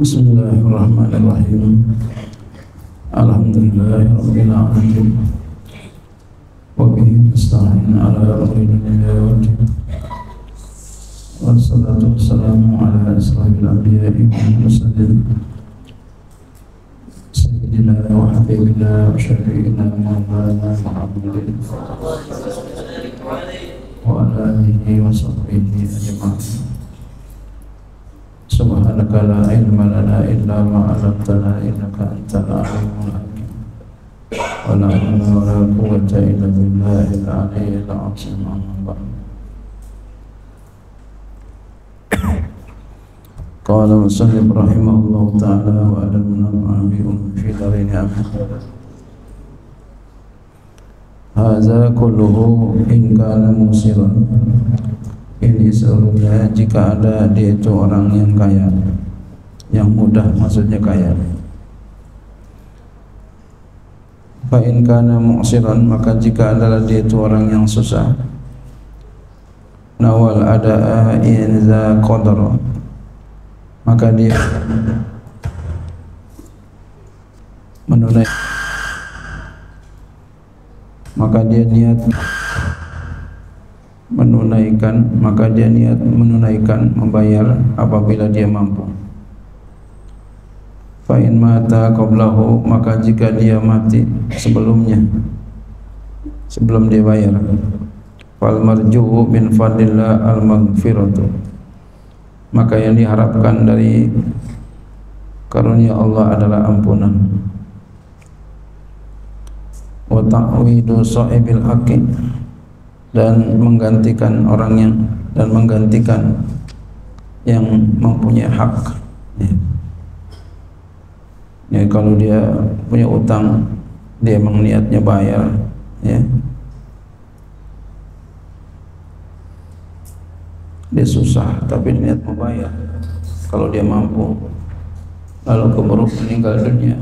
بسم الله الرحمن الرحيم الحمد لله رب العالمين وبه نستعين على أمر الدنيا والدين والصلاة والسلام على أشرف الأنبياء والمرسلين سيدنا وحبيبنا وشفيعنا مولانا محمد وعلى آله وصحبه أجمعين Subhanaka la ilma lana illa ma 'allamtana innaka antal alimul hakim. Wa la hawla wa la quwwata illa billahil aliyyil azim. Amma ba'd. قال المصنف رحمه الله تعالى وأدبنا بهم في دارين آمين هذا كله إن كان موسرا ini seluruhnya jika ada dia itu orang yang kaya yang mudah maksudnya kaya. Fa in kana mu'siran maka jika adalah dia itu orang yang susah nawal ada in za qadara maka dia menunai. Maka dia niat menunaikan maka dia niat menunaikan membayar apabila dia mampu fa in mata qablahu maka jika dia mati sebelumnya sebelum dia bayar. Fal marjuhu min fadillah al maghfiratu maka yang diharapkan dari karunia Allah adalah ampunan. Wa ta'widu sahibil haqqi. Dan menggantikan orang yang dan menggantikan yang mempunyai hak. ya. Ya kalau dia punya utang dia memang niatnya bayar ya dia susah tapi niat membayar kalau dia mampu lalu keburu meninggal dunia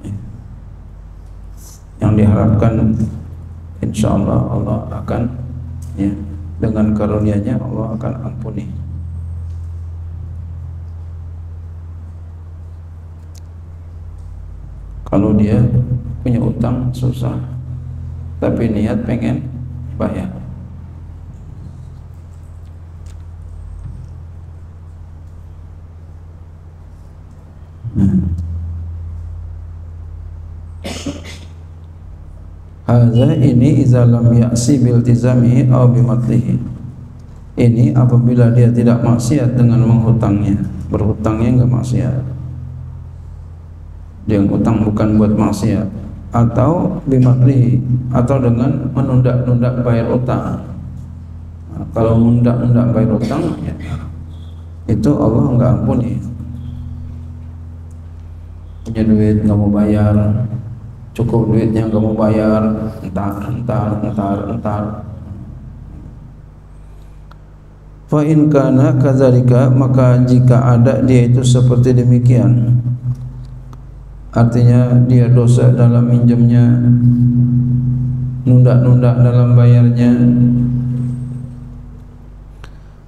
ya. yang diharapkan insya Allah Allah akan ya, dengan karunia-Nya Allah akan ampuni. Kalau dia punya utang susah, tapi niat pengen bayar. Hmm. Hadza ini iza lam ya'si bil tizamihi aw bimatlihi. Ini apabila dia tidak maksiat dengan menghutangnya, berhutangnya enggak maksiat. Dia ngutang bukan buat maksiat atau bimatlihi atau dengan menunda-nunda bayar utang. Nah, kalau menunda-nunda bayar utang ya, itu Allah enggak ampuni. Punya duit enggak mau bayar, cukup duitnya kamu bayar entar entar entar entar fa in kana kadzalika maka jika ada dia itu seperti demikian artinya dia dosa dalam minjamnya nunda-nunda dalam bayarnya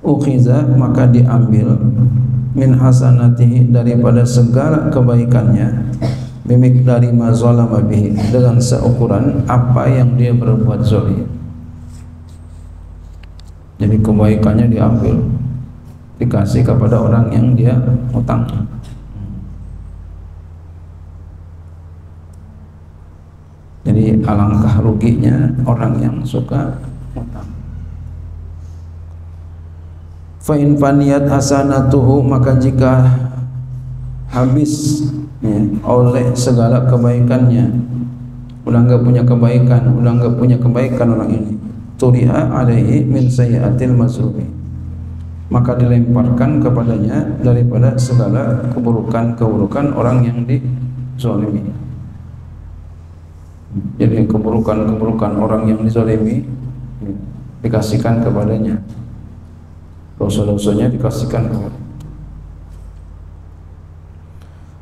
ukhiza maka diambil min hasanatihi daripada segala kebaikannya mimik dari mazalama bihi dengan seukuran apa yang dia berbuat zalim. Jadi kebaikannya diambil dikasih kepada orang yang dia utang. Jadi alangkah ruginya orang yang suka utang. Fa in faniyat hasanatuhu maka jika habis ya, oleh segala kebaikannya udah enggak punya kebaikan udah enggak punya kebaikan orang ini turiha alaihi min sayyatil mazlumi maka dilemparkan kepadanya daripada segala keburukan-keburukan orang yang dizalimi jadi keburukan-keburukan orang yang dizalimi dikasihkan kepadanya. Dosa-dosanya dikasihkan kepadanya.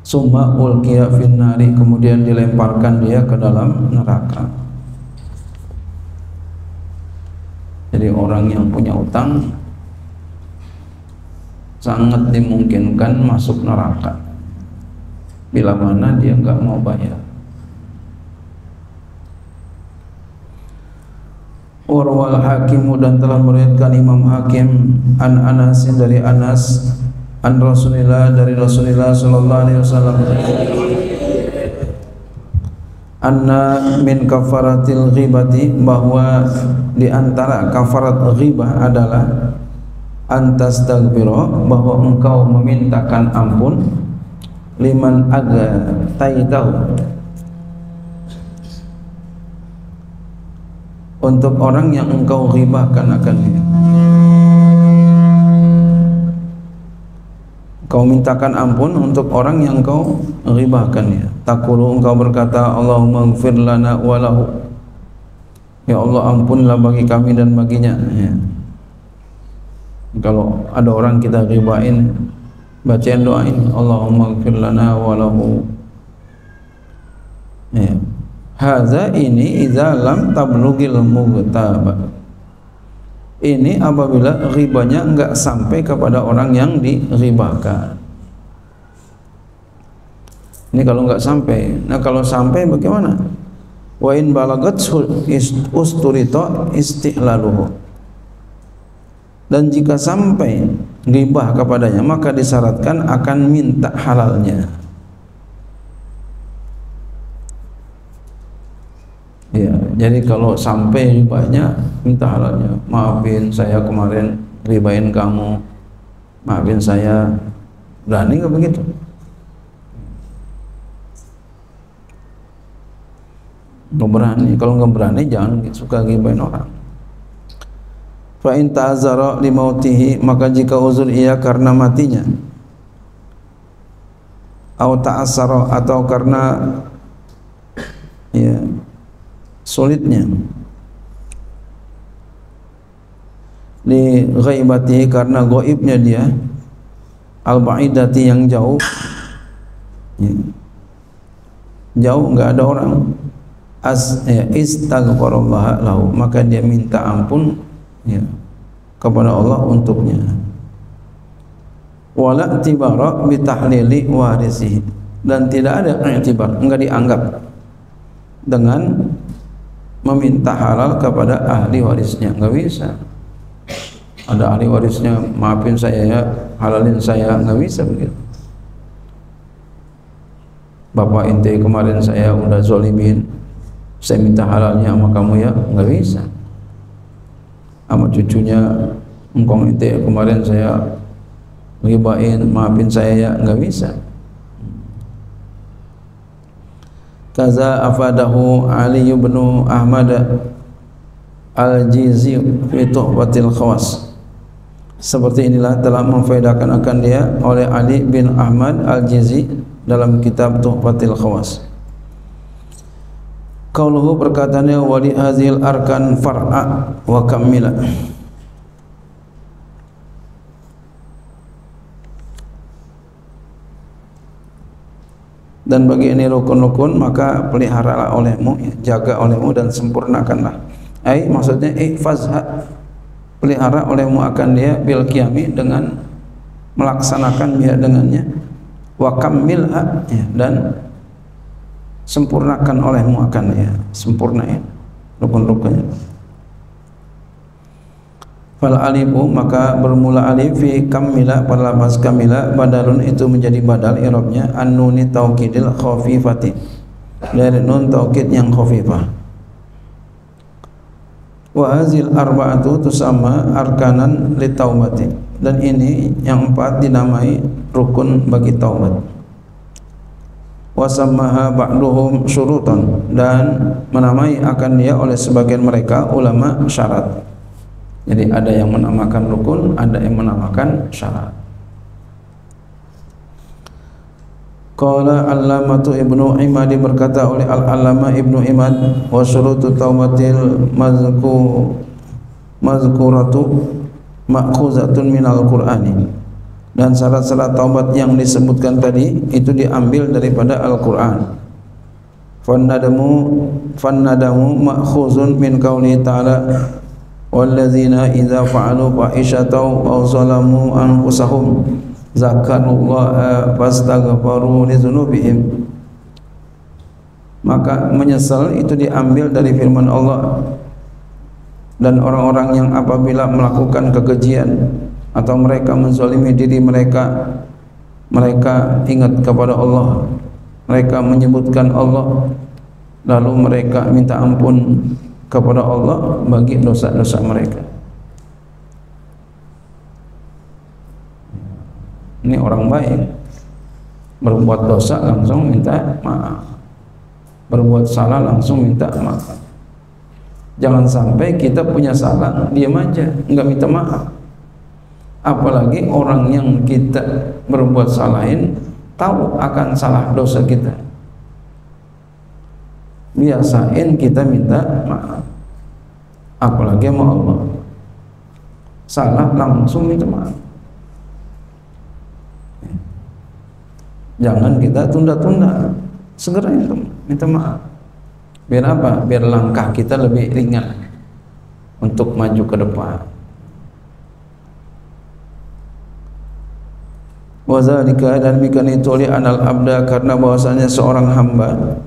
Summa ulqiya finnari kemudian dilemparkan dia ke dalam neraka. Jadi orang yang punya utang sangat dimungkinkan masuk neraka. Bila mana dia enggak mau bayar Warwal Hakimu dan telah meriwayatkan Imam Hakim an Anas dari Anas an Rasulillah dari Rasulullah sallallahu alaihi wasallam. Anna min kafaratil ghibati bahwa di antara kafarat ghibah adalah antas tagbiro bahwa engkau memintakan ampun liman aga taitahu untuk orang yang engkau ghibahkan akan dia. Kau mintakan ampun untuk orang yang kau ghibahkan ya takulu engkau berkata Allahumma gfir lana walahu ya Allah ampunlah bagi kami dan baginya. Ya. kalau ada orang kita ghibahin bacain doa ini Allahumma gfir lana walahu ya Haza ini idza lam tablugil mughtaba. Ini apabila ribanya enggak sampai kepada orang yang diribahkan. Ini kalau enggak sampai. Nah, kalau sampai bagaimana? Wa in balagat usturito istihlaluhu. Dan jika sampai ribah kepadanya maka disyaratkan akan minta halalnya. Ya, jadi kalau sampai ribanya minta halalnya. Maafin saya kemarin ribain kamu. Maafin saya. Berani nggak begitu? Nggak berani. Kalau nggak berani jangan suka ribain orang. Fa in ta'azzara limautihi maka jika uzur ia karena matinya atau ta'assara atau karena ya sulitnya li ghaibati karena goibnya dia al ba'idati yang jauh. Ya. jauh enggak ada orang. As ya, istaghfarullah lahu. Maka dia minta ampun ya kepada Allah untuknya. Wala tibara bi tahlili warisihi. Dan tidak ada i'tibar enggak dianggap dengan meminta halal kepada ahli warisnya. Nggak bisa. Ada ahli warisnya maafin saya ya halalin saya. Nggak bisa begitu. Bapak inti kemarin saya udah zolimin saya minta halalnya sama kamu ya. Nggak bisa. Sama cucunya engkong inti kemarin saya ngibain maafin saya ya. Nggak bisa kaza afadahu Ali bin Ahmad Al-Jizi fi Tuhfatil Khawas. Seperti inilah telah memfaedakan akan dia oleh Ali bin Ahmad Al-Jizi dalam kitab Tuhfatil Khawas. Qauluhu perkataannya wali hazil arkan far'a wa kamila dan bagi ini rukun-rukun maka peliharalah olehmu jaga olehmu dan sempurnakanlah. Ai maksudnya ihfazha pelihara olehmu akan dia bil qiyami dengan melaksanakan dia dengannya. Wa kammilha ya, dan sempurnakan olehmu akan dia. Sempurna ya rukun-rukunnya fal alifu maka bermula alif fi kamila pada lafaz kamila badalun itu menjadi badal i'rabnya an-nuni taukidil khafifati. Dari nun taukid yang khafifah. Wa hazil arba'atu tusamma arkanan li taubati. Dan ini yang empat dinamai rukun bagi taubat. Wa sammaha ba'duhum syurutan. Dan menamai akan dia oleh sebagian mereka ulama syarat jadi ada yang menamakan rukun, ada yang menamakan syarat. Qala Allamatu Ibnu Imad berkata oleh Al-Allamah Ibnu Imad wa syurutu taubatil mazku mazkuratu ma'khuzatun minal Qur'ani. Dan syarat-syarat taubat yang disebutkan tadi itu diambil daripada Al-Qur'an. Fannadamu fannadamu ma'khuzun min qauli ta'ala idza fa'alu fahishatan aw zalamu anfusahum zakarullaha fastaghfaru li dzunubihim maka menyesal itu diambil dari firman Allah. Dan orang-orang yang apabila melakukan kekejian atau mereka menzalimi diri mereka mereka ingat kepada Allah. Mereka menyebutkan Allah. Lalu mereka minta ampun kepada Allah bagi dosa-dosa mereka. Ini orang baik. Berbuat dosa langsung minta maaf. Berbuat salah langsung minta maaf. Jangan sampai kita punya salah diam aja enggak minta maaf. Apalagi orang yang kita berbuat salahin tahu akan salah dosa kita biasain kita minta maaf. Apalagi sama Allah. Salah langsung minta maaf. Jangan kita tunda-tunda. Segera itu minta maaf. Biar apa? Biar langkah kita lebih ringan untuk maju ke depan. Wazalika dan demikian itu oleh anal abda karena bahwasanya seorang hamba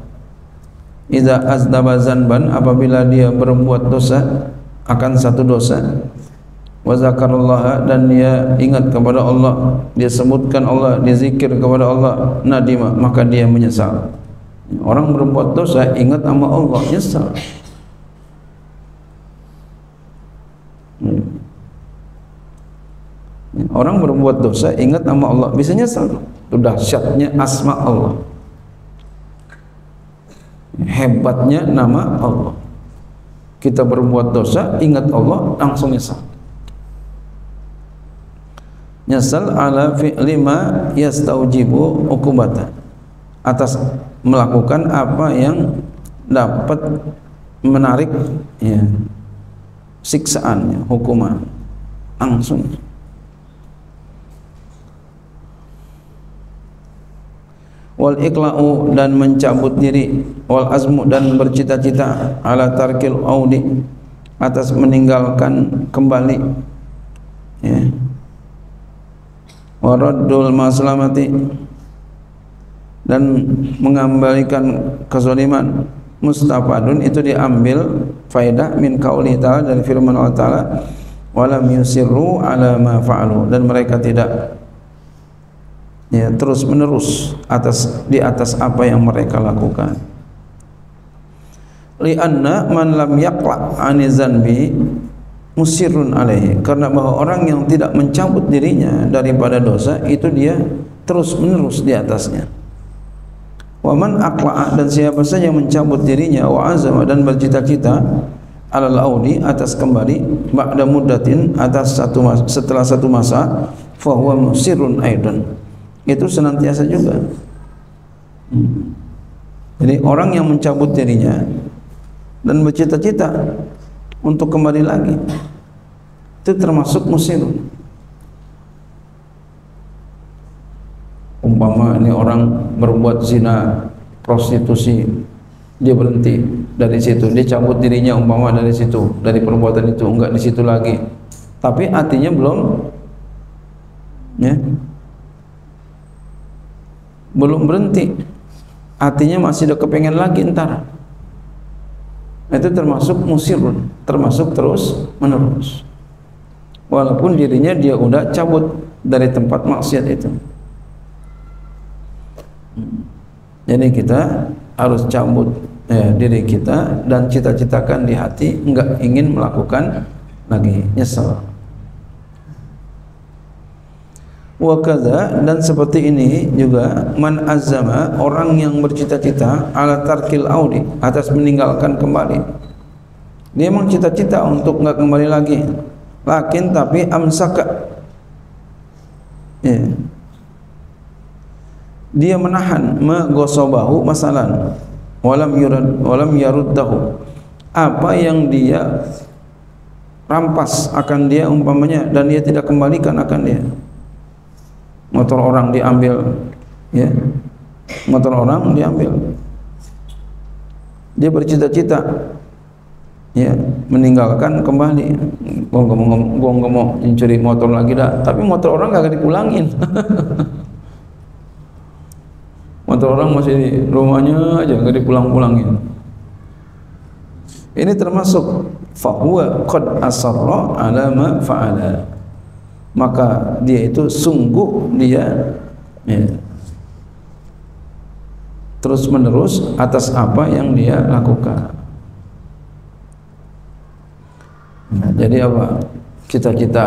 idza azdaba zanban apabila dia berbuat dosa akan satu dosa. Wa zakarallaha dan dia ingat kepada Allah. Dia sebutkan Allah dia zikir kepada Allah nadima maka dia menyesal. Orang berbuat dosa ingat nama Allah nyesal. Hmm. orang berbuat dosa ingat nama Allah bisa nyesal. Itu dahsyatnya asma Allah hebatnya nama Allah. Kita berbuat dosa ingat Allah langsung nyesal. Nyesal ala fi'li ma yastaujibu ukubata atas melakukan apa yang dapat menarik ya siksaannya hukuman. Langsung wal iqla'u dan mencabut diri. Wal azmu dan bercita-cita. Ala tarkil audi. Atas meninggalkan kembali. Ya. Waraddul maslamati. Dan mengembalikan kezaliman. Mustafadun itu diambil faedah min qauli ta'ala dari firman Allah ta'ala. Walam yusirru ala ma fa'alu. Dan mereka tidak ya terus menerus atas di atas apa yang mereka lakukan. Lianna man lam yaqla ani zanbi musirun alaihi. Karena bahwa orang yang tidak mencabut dirinya daripada dosa itu dia terus menerus di atasnya. Wa man dan siapa saja yang mencabut dirinya wa azama dan bercita-cita alal audi atas kembali ba'da muddatin atas satu masa, setelah satu masa fa huwa musirun aidan itu senantiasa juga. Jadi orang yang mencabut dirinya dan bercita-cita untuk kembali lagi itu termasuk musir umpama ini orang berbuat zina prostitusi dia berhenti dari situ. Dia cabut dirinya umpama dari situ dari perbuatan itu enggak di situ lagi. Tapi artinya belum ya belum berhenti. Artinya masih ada kepengen lagi ntar. Itu termasuk musirun termasuk terus menerus. Walaupun dirinya dia udah cabut dari tempat maksiat itu. Jadi kita harus cabut ya, diri kita dan cita-citakan di hati enggak ingin melakukan lagi nyesal Wakaza dan seperti ini juga man azama orang yang bercita-cita ala tarkil audi atas meninggalkan kembali. Dia memang cita-cita untuk enggak kembali lagi. Lakin tapi amsaka. Ya. Dia menahan magosobahu masalan walam yurad walam yaruddahu. Apa yang dia rampas akan dia umpamanya dan dia tidak kembalikan akan dia motor orang diambil ya. Motor orang diambil. Dia bercita-cita ya meninggalkan kembali. Gua nggak mau gua nggak mau mencuri motor lagi dah. Tapi motor orang gak dipulangin motor orang masih di rumahnya aja gak dipulang-pulangin. Ini termasuk fahuwa qad asarra ala ma fa'ala maka dia itu sungguh dia ya, terus menerus atas apa yang dia lakukan nah, jadi apa cita-cita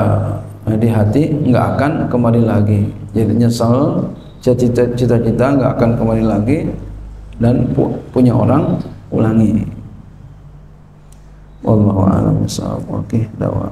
di hati enggak akan kembali lagi jadi nyesal cita-cita enggak akan kembali lagi dan pu punya orang ulangi Wallahu a'lam. Oke, okay, dakwah.